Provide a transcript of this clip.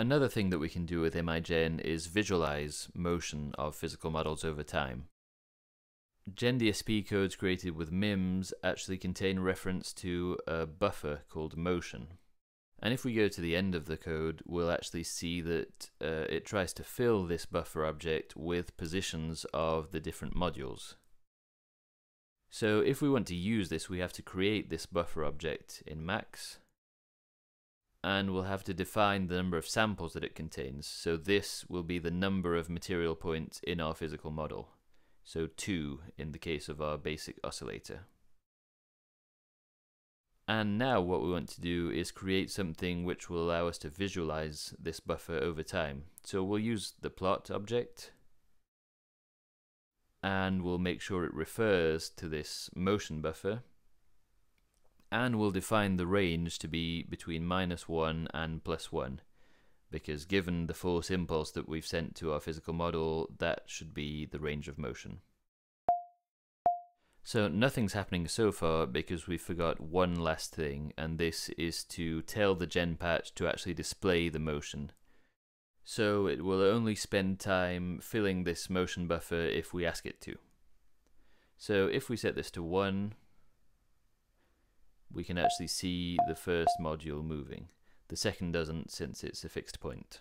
another thing that we can do with MIGen is visualize motion of physical models over time. GenDSP codes created with MIMS actually contain reference to a buffer called motion. And if we go to the end of the code, we'll actually see that uh, it tries to fill this buffer object with positions of the different modules. So if we want to use this, we have to create this buffer object in Max, and we'll have to define the number of samples that it contains. So this will be the number of material points in our physical model. So 2 in the case of our basic oscillator. And now what we want to do is create something which will allow us to visualize this buffer over time. So we'll use the plot object and we'll make sure it refers to this motion buffer and we'll define the range to be between minus 1 and plus 1 because given the force impulse that we've sent to our physical model that should be the range of motion. So nothing's happening so far because we forgot one last thing, and this is to tell the gen patch to actually display the motion. So it will only spend time filling this motion buffer if we ask it to. So if we set this to 1, we can actually see the first module moving. The second doesn't since it's a fixed point.